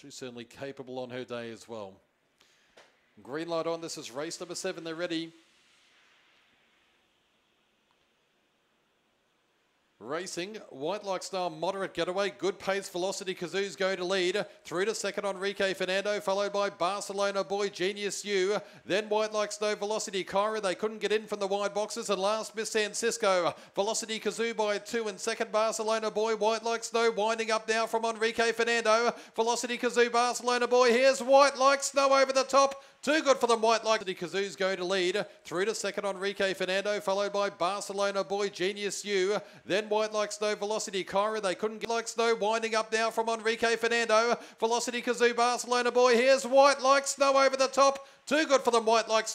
She's certainly capable on her day as well. Green light on. This is race number seven. They're ready. Racing, White Like Star, moderate getaway, good pace, Velocity Kazoo's going to lead. Through to second, Enrique Fernando, followed by Barcelona Boy, Genius U. Then White Like Snow, Velocity Kyra. They couldn't get in from the wide boxes. And last, Miss San Cisco, Velocity Kazoo by two. And second, Barcelona Boy, White Like Snow, winding up now from Enrique Fernando. Velocity Kazoo, Barcelona Boy. Here's White Like Snow over the top. Too good for them, White Like the Kazoo's going to lead. Through to second, Enrique Fernando, followed by Barcelona Boy, Genius U. Then White Like Snow, Velocity Kyra. They couldn't get like Snow, winding up now from Enrique Fernando. Velocity Kazoo, Barcelona Boy. Here's White Like Snow over the top. Too good for them, White Like